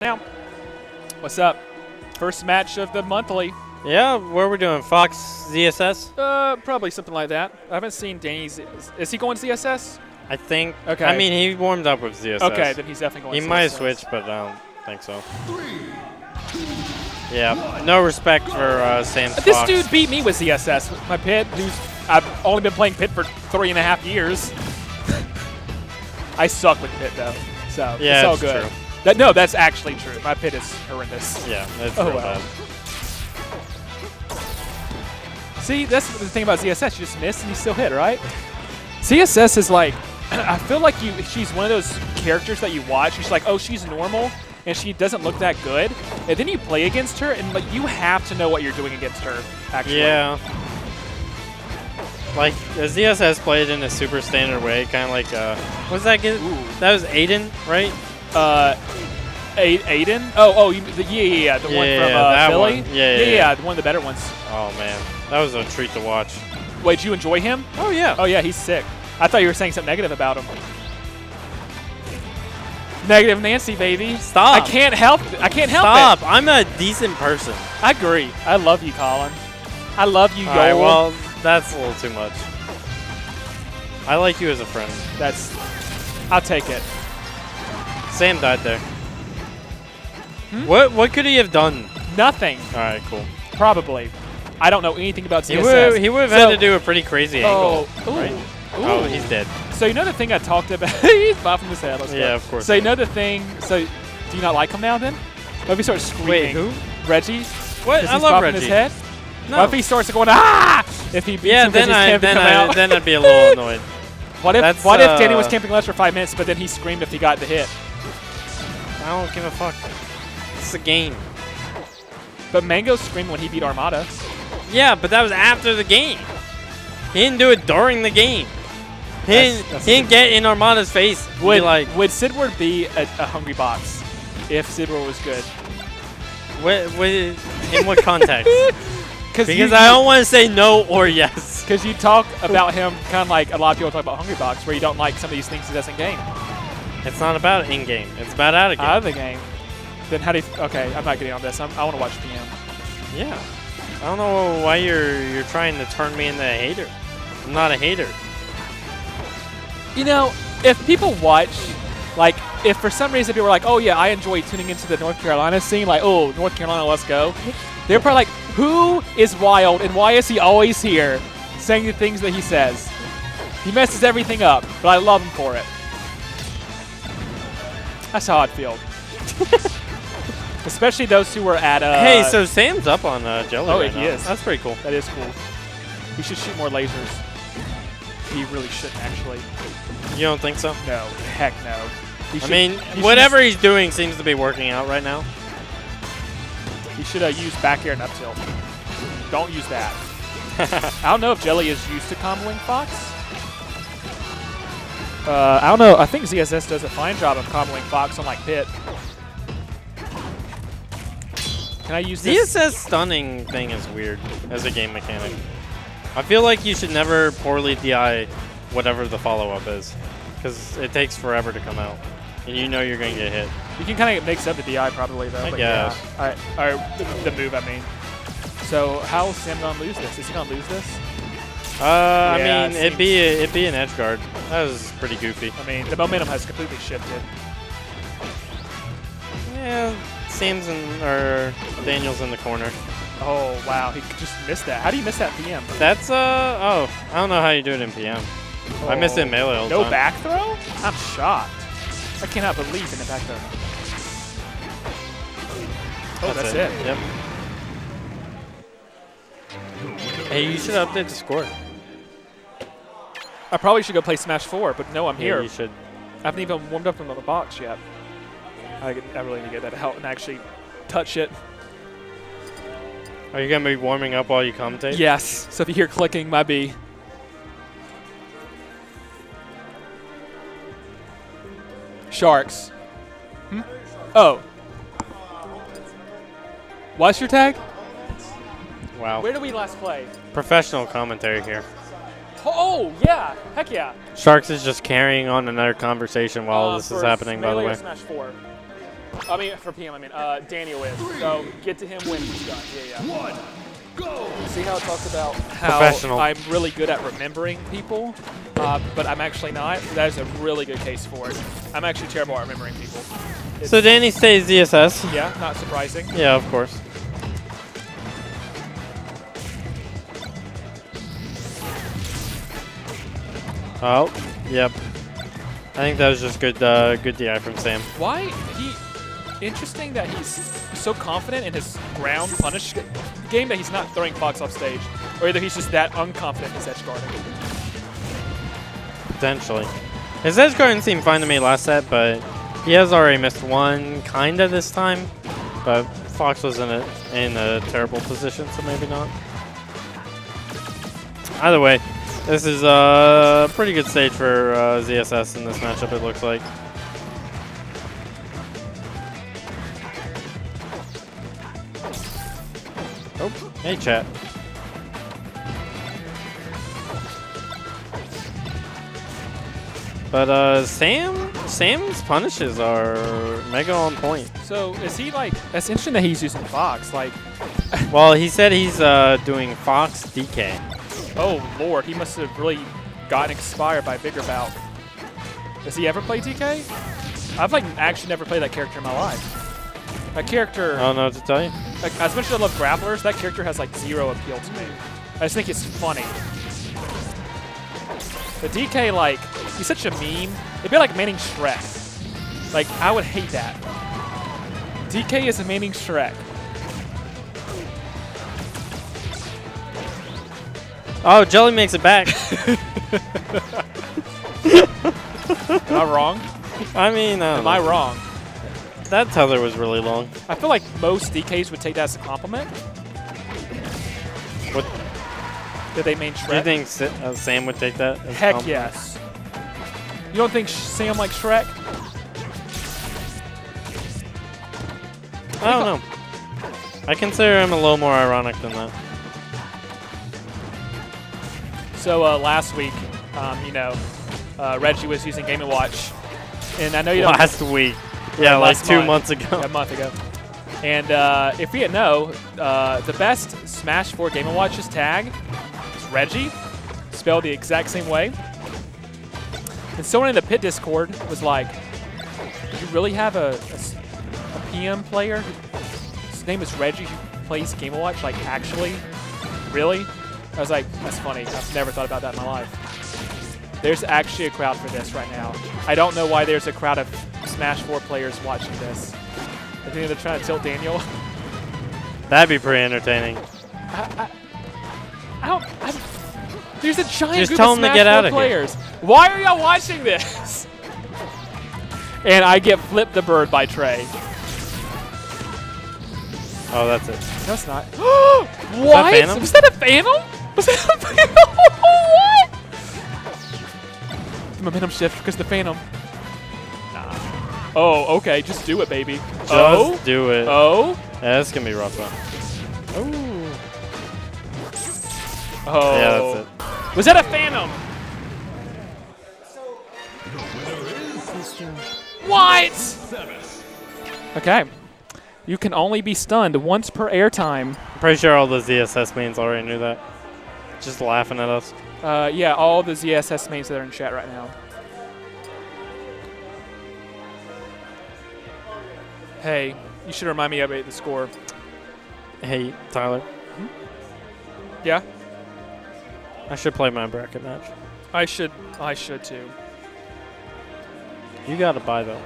now. What's up? First match of the monthly. Yeah, what are we doing? Fox ZSS? Uh, probably something like that. I haven't seen Danny's. Is he going to ZSS? I think. Okay. I mean, he warmed up with ZSS. Okay, then he's definitely going. He might have switched, but I don't think so. Three. Yeah, no respect for uh, Sam This Fox. dude beat me with ZSS. My pit, who's I've only been playing pit for three and a half years. I suck with pit though, so Yeah, it's all good. true. That no, that's actually true. My pit is horrendous. Yeah, that's Oh, real well. bad. See, that's the thing about ZSS. You just miss and you still hit, right? ZSS is like, I feel like you. She's one of those characters that you watch. She's like, oh, she's normal, and she doesn't look that good. And then you play against her, and like you have to know what you're doing against her. Actually, Yeah. Like, the ZSS played in a super standard way, kind of like, uh, what's that? Get? That was Aiden, right? Uh, Aiden. Oh, oh, you, the, yeah, yeah, yeah, the one Yeah, from uh, that Philly. one. Yeah, yeah, yeah, yeah. the one of the better ones. Oh, man. That was a treat to watch. Wait, did you enjoy him? Oh, yeah. Oh yeah, he's sick. I thought you were saying something negative about him. Negative Nancy, baby. Stop. I can't help. I can't help Stop. it. I'm a decent person. I agree. I love you, Colin. I love you, All right, Yoel. well, that's a little too much. I like you as a friend. That's. I'll take it. Sam died there. Hmm? What what could he have done? Nothing, All right, cool. probably. I don't know anything about He ZSS. would he would have So- had to do a pretty crazy Oh, angle, ooh, right? ooh. Oh, he's dead. So you know the thing I talked about? he's bopping his head. Let's go. Yeah, of course. So you know the thing? So do you not like him now? Then? What if he starts screaming? Wait, who? Regi? What? I love Regi. his head? No. What if he starts going ah? If he beats yeah, him then I camping then I then I'd be a little annoyed. what if that's, what if Danny was uh, camping less for five minutes, but then he screamed if he got the hit? I don't give a fuck. It's a game. But Mango screamed when he beat Armada. Yeah, but that was after the game. He didn't do it during the game. He That's- didn't, that's he didn't get in Armada's face. Would like, would Sidward be a, a Hungrybox if Sidward was good? what, what, in what context? Because because I don't want to say no or yes. Because you talk about him kind of like a lot of people talk about Hungrybox, where you don't like some of these things he doesn't game It's not about in game. It's about out of game. out of the game. Then how do you? Okay, I'm not getting on this. I'm, I want to watch PM. Yeah. I don't know why you're you're trying to turn me into a hater. I'm not a hater. You know, if people watch, like, if for some reason people were like, oh yeah, I enjoy tuning into the North Carolina scene, like, oh, North Carolina, let's go. They're probably like, who is Wild and why is he always here saying the things that he says? He messes everything up, but I love him for it. That's how I'd feel. Especially those who were at. Uh, hey, so Sam's up on uh, Jelly. Oh, right he now. is. That's pretty cool. that is cool. He should shoot more lasers. He really shouldn't actually. You don't think so? No, heck no. I mean, he whatever he's doing seems to be working out right now. He should have used back air and up tilt. Don't use that. I don't know if Jelly is used to comboing Fox. Uh, I don't know. I think ZSS does a fine job of comboing Fox on like Pit. Can I use this? ZSS stunning thing is weird as a game mechanic. I feel like you should never poorly DI whatever the follow-up is, because it takes forever to come out, and you know you're going to get hit. You can kind of mix up the DI probably though. I but guess. Yeah. All right, all right, the, the move I mean. So how is Sam gonna lose this? Is he gonna lose this? Uh, I mean, it it'd be a, it'd be an edge guard. That was pretty goofy. I mean, the momentum has completely shifted. Yeah, Sam's in or Daniel's in the corner. Oh wow, he just missed that. How do you miss that PM? That's uh oh, I don't know how you do it in PM. I missed it in melee all No time. back throw? I'm shocked. I cannot believe in the back throw. Oh, that's, it. Yep. Hey, you should update the score. I probably should go play Smash 4, but no, I'm Yeah, here. you should. I haven't even warmed up from the box yet. I, I really need to get that out and actually touch it. Are you gonna be warming up while you commentate? Yes. So if you hear clicking, might be. Sharks. Hmm? Oh. What's your tag? Wow. Where did we last play? Professional commentary here. Oh, yeah. Heck yeah. Sharks is just carrying on another conversation while Uh, this is for happening. By the Melee or way. Smash 4. I mean, for PM, I mean, uh, Daniel is. So get to him when he's done. Yeah, yeah. One, go! See how it talks about how I'm really good at remembering people, uh, but I'm actually not. That is a really good case for it. I'm actually terrible at remembering people. It's, So Danny stays ZSS. yeah, not surprising. Yeah, of course. Oh, yep. I think that was just good, uh, good DI from Sam. Why he? Interesting that he's so confident in his ground punish game that he's not throwing Fox off stage, or either he's just that unconfident in his edge guarding. Potentially. His edge guarding seemed fine to me last set, but he has already missed one kinda this time. But Fox was in a in a terrible position, so maybe not. Either way, this is a pretty good stage for uh, ZSS in this matchup. It looks like. Oh, hey chat. But uh, Sam, Sam's punishes are mega on point. So is he like? That's interesting that he's using Fox. Like, Well, he said he's uh, doing Fox DK. Oh lord, he must have really gotten inspired by Bigger Bout. Does he ever play DK? I've like actually never played that character in my life. That character, I don't know what to tell you. like, as much as I love grapplers, that character has like zero appeal to me. I just think it's funny. The DK, like, he's such a meme. It'd be like maining Shrek. Like, I would hate that. DK is a maining Shrek. Oh, Jelly makes it back. Am I wrong? I mean, I Am I wrong? that tether was really long. I feel like most DKs would take that as a compliment. What Did they main do you think Sa- uh, Sam would take that? as a Heck yes. You don't think Sam likes Shrek? I don't know. I consider him a little more ironic than that. So uh, last week, um, you know, uh, Regi was using Game & Watch, and I know you don't Last week. Yeah, like last two month. months ago. a month ago. And uh, if you didn't know, uh, the best Smash 4 Game & Watch's tag is Regi, spelled the exact same way. And someone in the pit Discord was like, "You really have a PM player? His name is Regi who plays Game & Watch? Like, actually? Really?" I was like, "That's funny. I've never thought about that in my life." There's actually a crowd for this right now. I don't know why there's a crowd of Smash 4 players watching this. I think they're trying to tilt Daniel. That'd be pretty entertaining. I I don't. I, there's a giant Just group tell of to Smash get 4 outta here. players. Why are y'all watching this? and I get flipped the bird by Trey. Oh, that's it. No, it's not. what? Phantom? Was that a phantom? Was that a phantom? what? The momentum shift because the phantom. Nah. Oh, okay. Just do it, baby. Just oh. do it. Oh. Yeah, this can be rough though. Oh. Oh. Yeah, that's oh. it. Was that a phantom? What? Okay. You can only be stunned once per airtime. I'm pretty sure all the ZSS mains already knew that. Just laughing at us. Uh, yeah, all the ZSS mates that are in chat right now. Hey, you should remind me about the score. Hey, Tyler. Yeah, I should play my bracket match. I should. I should too. You gotta buy though.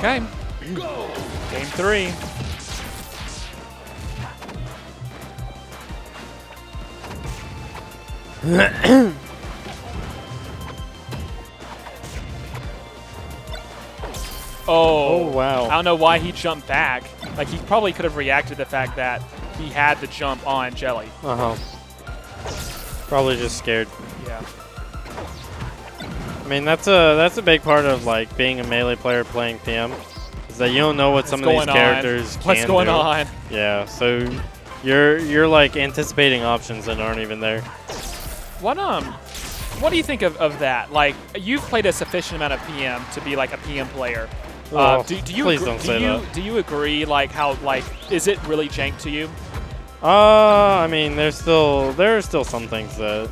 Okay. Game three. Oh. Oh, wow. I don't know why he jumped back. Like he probably could have reacted to the fact that he had the jump on Jelly. Uh huh. Probably just scared. Yeah. I mean, that's a that's a big part of like being a melee player playing PM, is that you don't know what some of these going on? characters What's can going do. on? Yeah, so You're you're like anticipating options that aren't even there. What um, what do you think of, of that? Like, you've played a sufficient amount of PM to be like a PM player. Uh, Oh, do, do you please agree, don't do say you that. do you agree? Like how like is it really jank to you? Uh, I mean, there's still there are still some things that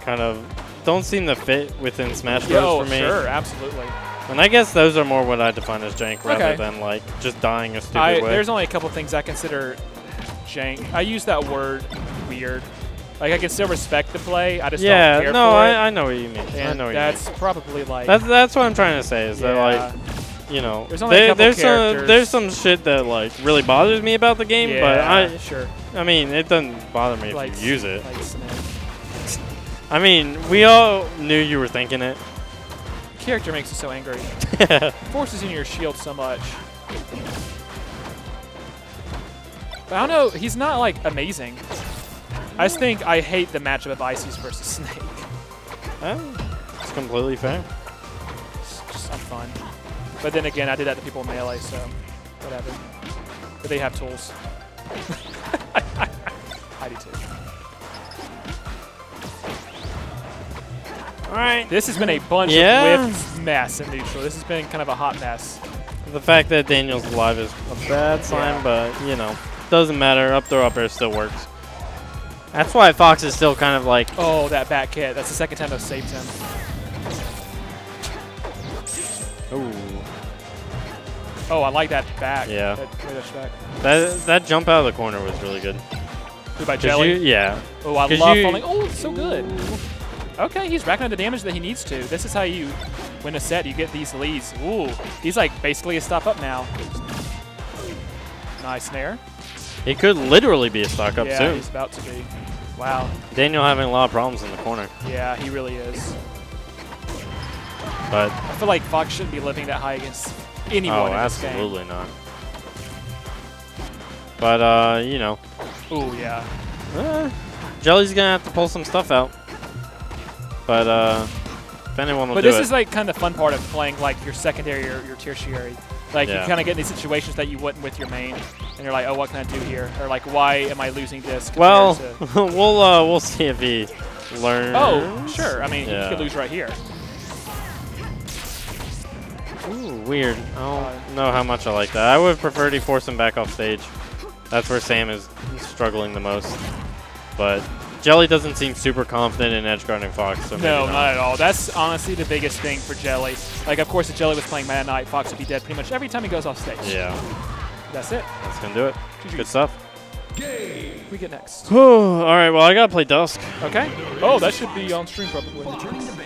kind of don't seem to fit within Smash Bros. Yo, for me. sure, absolutely. And I guess those are more what I define as jank rather Okay. than like just dying a stupid I, way. there's only a couple things I consider jank. I use that word weird. Like I can still respect the play. I just yeah, don't care no, for it. I, I know what you mean. I and know what that's you mean. probably like That's that's what I'm trying to say is that like you know There's only a there- couple there's some there's some shit that like really bothers me about the game, yeah, but I sure I mean it doesn't bother me if like you use it. Like. I mean we all knew you were thinking it. Character makes you so angry. Forces in your shield so much. But I don't know. He's not like amazing. I just think I hate the matchup of Ices versus Snake. It's completely fair. It's just unfun. But then again, I did that to people in melee, so whatever. But they have tools. I do too. Right. This has been a bunch Yeah. of whiffed mess in neutral. This has been kind of a hot mess. The fact that Daniel's alive is a bad sign, Yeah. but you know, doesn't matter. Up throw up air still works. That's why Fox is still kind of like Oh, that back hit. That's the second time I've saved him. ooh. Oh, I like that back. Yeah. That, back. That that jump out of the corner was really good. Who by 'Cause Jelly? you- yeah. oh, I love you- falling. Oh, it's so good. Okay, he's racking up the damage that he needs to. This is how you win a set. You get these leads. Ooh, he's like basically a stop up now. Nice snare. He could literally be a stock up yeah, soon. he's about to be. Wow. Daniel having a lot of problems in the corner, Yeah, he really is. but I feel like Fox shouldn't be living that high against anyone oh, in this game. absolutely not. But uh, you know, Ooh, yeah. eh, Jelly's gonna have to pull some stuff out. But uh, if anyone will But this it, is like kind of the fun part of playing like your secondary or your tertiary. Like Yeah. you kind of get in these situations that you wouldn't with your main, and you're like, oh, what can I do here? Or like, why am I losing this? well, we'll uh, we'll see if he learns. oh, sure. I mean, Yeah. you could lose right here. Ooh, weird. I Uh, don't know how much I like that. I would prefer to force him back off stage. That's where Sam is struggling the most. But Jelly doesn't seem super confident in edge guarding Fox. So No, not. not at all. That's honestly the biggest thing for Jelly. Like, of course, if Jelly was playing Meta Knight, Fox would be dead pretty much every time he goes off stage. Yeah, That's it. that's gonna do it. GG. Good stuff. We get next. all right, well I gotta play Dusk. Okay. Oh, that should be on stream probably. Returning to base.